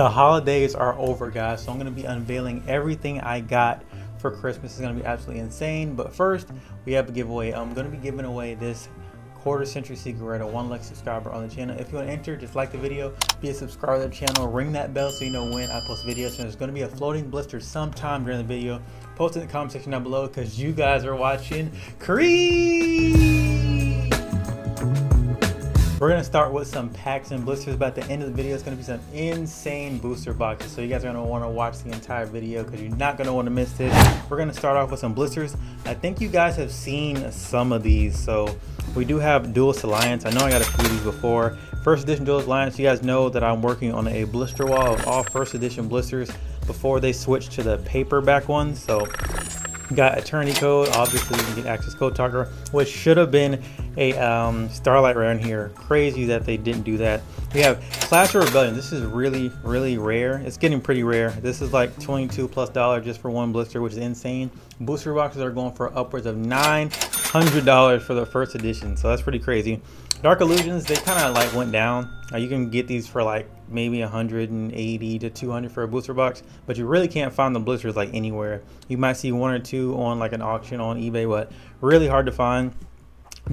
The holidays are over, guys, so I'm going to be unveiling everything I got for Christmas. It's going to be absolutely insane. But first, we have a giveaway. I'm going to be giving away this quarter century secret, one like subscriber on the channel. If you want to enter, just like the video, be a subscriber to the channel, ring that bell so you know when I post videos. And there's going to be a floating blister sometime during the video. Post in the comment section down below because you guys are watching Creed. We're gonna start with some packs and blisters, but at the end of the video, it's gonna be some insane booster boxes. So you guys are gonna wanna watch the entire video because you're not gonna wanna miss this. We're gonna start off with some blisters. I think you guys have seen some of these. So we do have Duelist Alliance. I know I got a few of these before. First edition Duelist Alliance, you guys know that I'm working on a blister wall of all first edition blisters before they switch to the paperback ones. So got Eternity Code obviously you can get Accesscode Talker which should have been a um, starlight around here. Crazy that they didn't do that. We have clash of rebellion. This is really really rare. It's getting pretty rare. This is like 22 plus dollar just for one blister which is insane. Booster boxes are going for upwards of 900 dollars for the first edition so that's pretty crazy dark illusions they kind of like went down you can get these for like maybe 180 to 200 for a booster box, but you really can't find the blisters like anywhere. You might see one or two on like an auction on eBay, but really hard to find.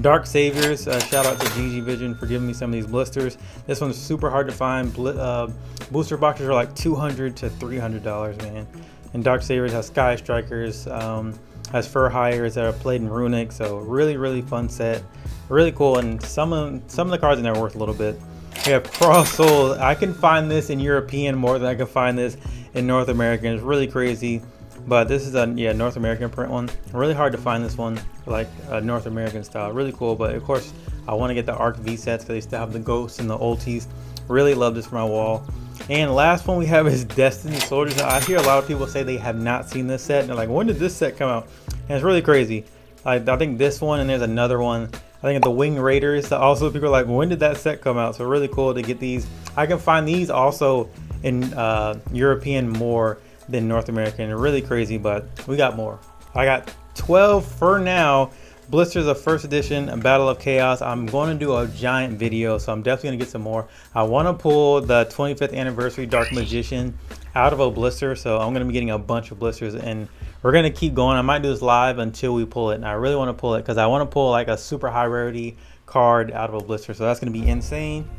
Dark Saviors, uh, shout out to GG Vision for giving me some of these blisters. This one's super hard to find. Bl uh, booster boxes are like 200 to 300 dollars, man. And Dark Saviors has Sky Strikers, um, has Fur Hires that are played in Runick, so really, really fun set. Really cool, and some of some of the cards in there are worth a little bit. We have Cross Soul. I can find this in European more than I can find this in North American. It's really crazy. But this is a yeah North American print one. Really hard to find this one, like a North American style. Really cool. But of course, I want to get the Arc V sets because they still have the Ghosts and the Ultis. Really love this for my wall. And last one we have is Destiny Soldiers. I hear a lot of people say they have not seen this set. And they're like, when did this set come out? And it's really crazy. I, I think this one and there's another one I think the Wing Raiders. Also, people are like, when did that set come out? So really cool to get these. I can find these also in uh, European more than North American. Really crazy, but we got more. I got 12 for now. Blisters of first edition Battle of Chaos. I'm going to do a giant video, so I'm definitely going to get some more. I want to pull the 25th anniversary Dark Magician out of a blister, so I'm going to be getting a bunch of blisters and we're going to keep going. I might do this live until we pull it. And I really want to pull it because I want to pull like a super high rarity card out of a blister. So that's going to be insane.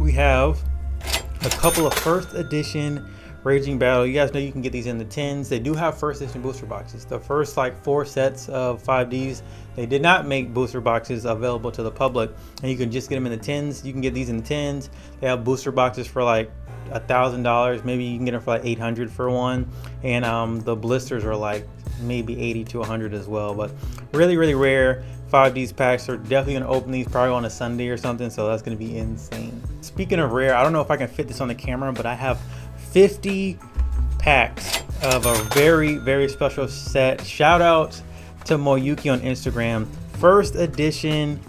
We have a couple of first edition Raging Battle. You guys know you can get these in the tins. They do have first edition booster boxes. The first like four sets of 5Ds, they did not make booster boxes available to the public. And you can just get them in the tins. You can get these in the tins. They have booster boxes for like a thousand dollars maybe you can get them for like 800 for one. And um, the blisters are like maybe 80 to 100 as well but really really rare. 5Ds packs are definitely gonna open these probably on a Sunday or something so that's gonna be insane. Speaking of rare I don't know if I can fit this on the camera but I have 50 packs of a very very special set. Shout out to Moyuki on Instagram. First edition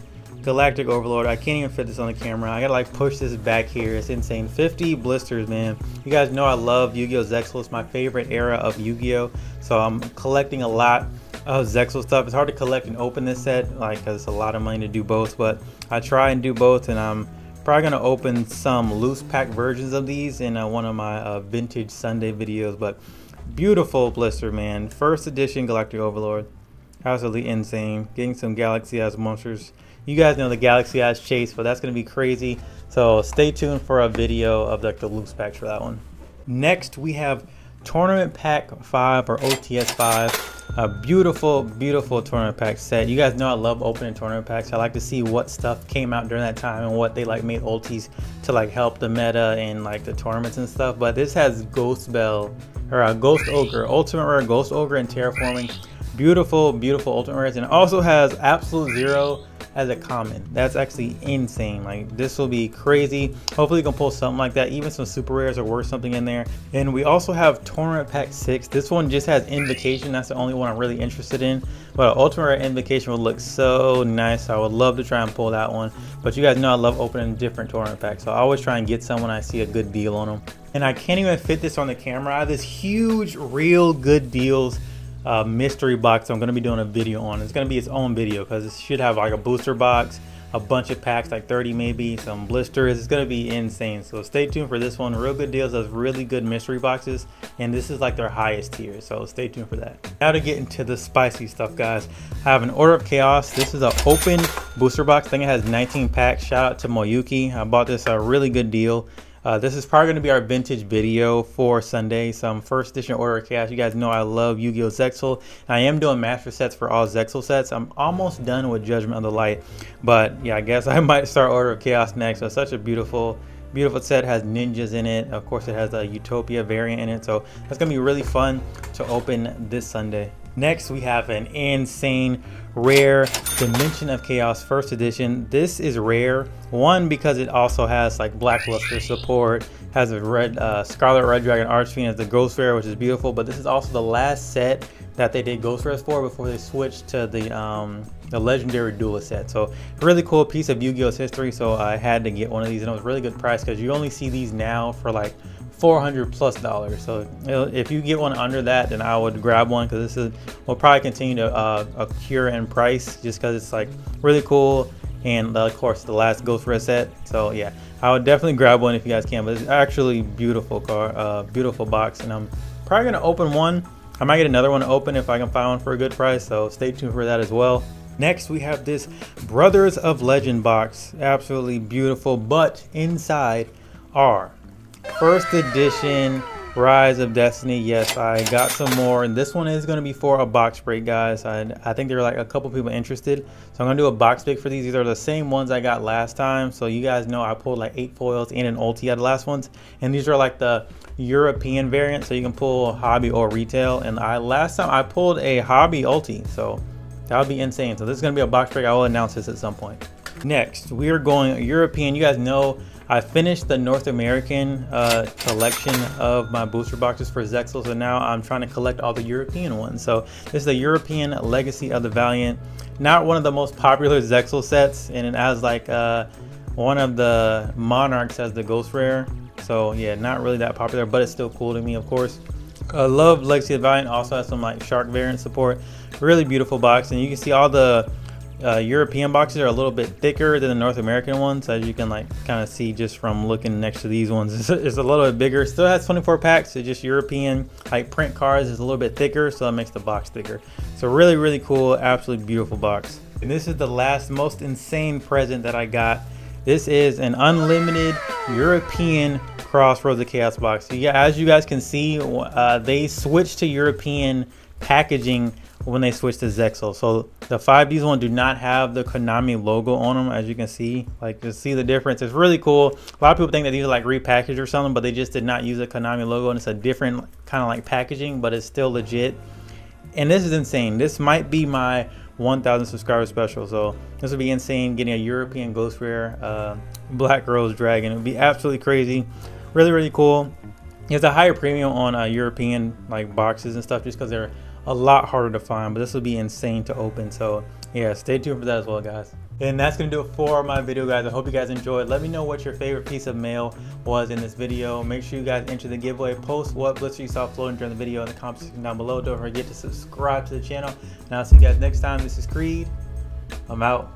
Galactic Overlord. I can't even fit this on the camera. I gotta like push this back here. It's insane. 50 blisters, man. You guys know I love Yu-Gi-Oh! Zexal. It's my favorite era of Yu-Gi-Oh! So I'm collecting a lot of Zexal stuff. It's hard to collect and open this set, like, cause it's a lot of money to do both. But I try and do both, and I'm probably gonna open some loose pack versions of these in uh, one of my uh, vintage Sunday videos. But beautiful blister, man. First edition Galactic Overlord. Absolutely insane. Getting some Galaxy Eyes monsters you guys know the Galaxy Eyes chase, but that's going to be crazy. So stay tuned for a video of like the loose packs for that one. Next, we have Tournament Pack 5 or OTS 5. A beautiful, beautiful tournament pack set. You guys know I love opening tournament packs. I like to see what stuff came out during that time and what they like made ultis to like help the meta and like the tournaments and stuff. But this has Ghost Belle or a Ghost Ogre, Ultimate Rare Ghost Ogre and Terraforming. Beautiful, beautiful Ultimate Rares. And also has Absolute Zero as a common. That's actually insane. Like this will be crazy. Hopefully you can pull something like that. Even some super rares are worth something in there. And we also have Tournament Pack 6. This one just has Invocation. That's the only one I'm really interested in. But Ultimate Rare Invocation would look so nice. I would love to try and pull that one. But you guys know I love opening different tournament packs. So I always try and get some when I see a good deal on them. And I can't even fit this on the camera. I have this huge, real good deals uh, mystery box I'm going to be doing a video on. It's going to be its own video because it should have like a booster box, a bunch of packs, like 30 maybe, some blisters. It's gonna be insane. So stay tuned for this one. Real good deals, those really good mystery boxes, and this is like their highest tier. So stay tuned for that. Now to get into the spicy stuff, guys. I have an Order of Chaos. This is an open booster box. I think it has 19 packs. Shout out to Moyuki. I bought this a really good deal. Uh, this is probably going to be our vintage video for Sunday. Some first edition Order of Chaos. You guys know I love Yu-Gi-Oh! Zexal. I am doing master sets for all Zexal sets. I'm almost done with Judgment of the Light. But yeah, I guess I might start Order of Chaos next. So such a beautiful beautiful set has ninjas in it of course it has a utopia variant in it so that's gonna be really fun to open this sunday next we have an insane rare dimension of chaos first edition. This is rare. One because it also has like blackluster support has a red uh, Scarlight Red Dragon Archfiend as the ghost rare which is beautiful but this is also the last set that they did ghost rares for before they switched to the um, the legendary duelist set. So really cool piece of yu-gi-oh's history so i had to get one of these and it was really good price because you only see these now for like 400 plus dollars. So if you get one under that then i would grab one because this is will probably continue to uh, accrue in price just because it's like really cool. And uh, of course the last ghost rare set. So yeah i would definitely grab one if you guys can but it's actually beautiful car uh, beautiful box. And i'm probably gonna open one. I might get another one to open if i can find one for a good price. So stay tuned for that as well. Next, we have this Brothers of Legend box. Absolutely beautiful, but inside are First edition Rise of Destiny. Yes, I got some more. And this one is going to be for a box break, guys. I, I think there are like a couple people interested. So I'm going to do a box break for these. These are the same ones I got last time. So you guys know I pulled like eight foils and an ulti out of the last ones. And these are like the European variant. So you can pull hobby or retail. And I last time I pulled a hobby ulti. So that would be insane. So this is going to be a box break. I will announce this at some point. Next, we are going European. You guys know I finished the North American uh, collection of my booster boxes for Zexal, so now I'm trying to collect all the European ones. So this is the European Legacy of the Valiant. Not one of the most popular Zexal sets, and it has like uh, one of the Monarchs as the Ghost Rare. So yeah, not really that popular, but it's still cool to me, of course. I love Legacy of the Valiant. Also has some like Shark variant support. Really beautiful box, and you can see all the uh, European boxes are a little bit thicker than the North American ones, as you can like kind of see just from looking next to these ones. It's, it's, a little bit bigger. Still has 24 packs. So just European like print cards is a little bit thicker, so that makes the box thicker. So really, really cool, absolutely beautiful box. And this is the last most insane present that I got. This is an unlimited European Crossroads of Chaos box. So yeah, as you guys can see, uh, they switched to European packaging when they switch to Zexal. So the 5Ds one do not have the Konami logo on them, as you can see. Like, to see the difference. It's really cool. A lot of people think that these are like repackaged or something, but they just did not use a Konami logo, and it's a different kind of like packaging, but it's still legit. And this is insane. This might be my 1,000 subscriber special. So this would be insane. Getting a European Ghost Rare uh, Black Rose Dragon. It would be absolutely crazy. Really, really cool. It's a higher premium on uh, European like boxes and stuff just because they're a lot harder to find, but this will be insane to open. So yeah, stay tuned for that as well, guys. And that's gonna do it for my video, guys. I hope you guys enjoyed. Let me know what your favorite piece of mail was in this video. Make sure you guys enter the giveaway. Post what blister you saw floating during the video in the comment section down below. Don't forget to subscribe to the channel. And I'll see you guys next time. This is Creed. I'm out.